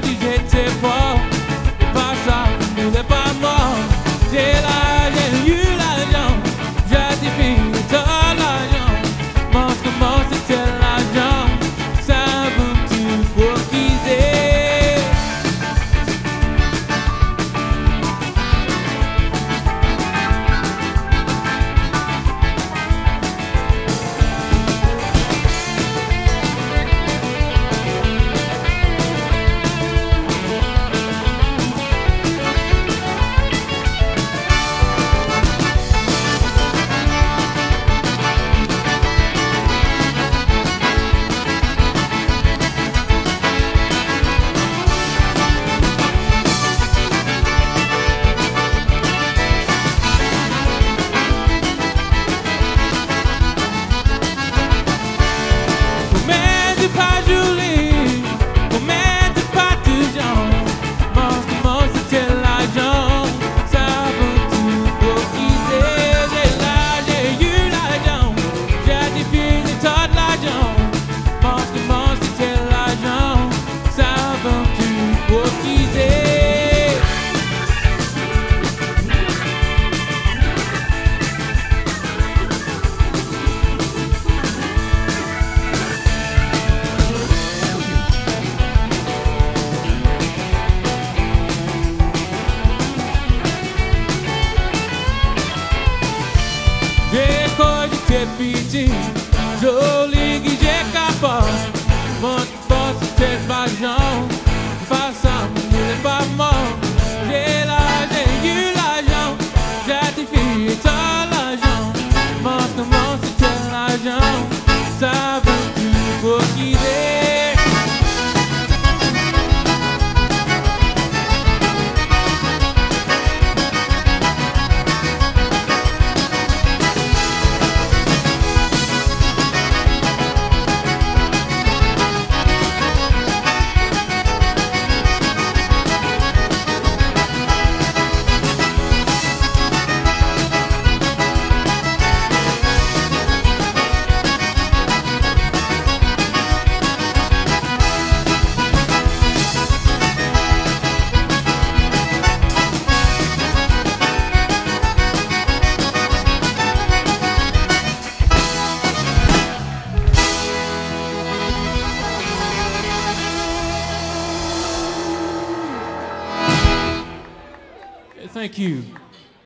que tu jeté pour por dizer. Depois de ter pedido, Jolie Gijekapa, boogie. Thank you.